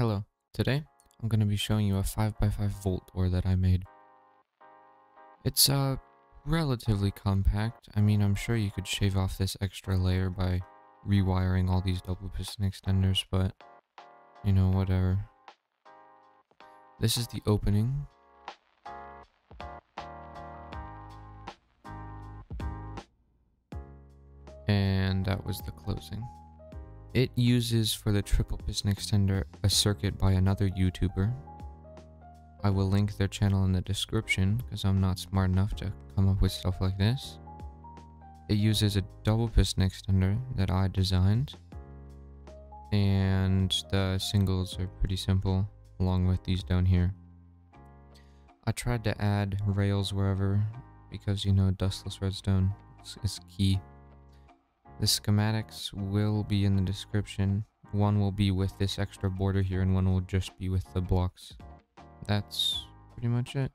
Hello, today I'm going to be showing you a 5x5 vault door that I made. It's uh, relatively compact, I mean I'm sure you could shave off this extra layer by rewiring all these double piston extenders, but you know, whatever. This is the opening. And that was the closing. It uses for the triple piston extender a circuit by another YouTuber. I will link their channel in the description because I'm not smart enough to come up with stuff like this. It uses a double piston extender that I designed. And the singles are pretty simple along with these down here. I tried to add rails wherever because you know dustless redstone is key. The schematics will be in the description. One will be with this extra border here and one will just be with the blocks. That's pretty much it.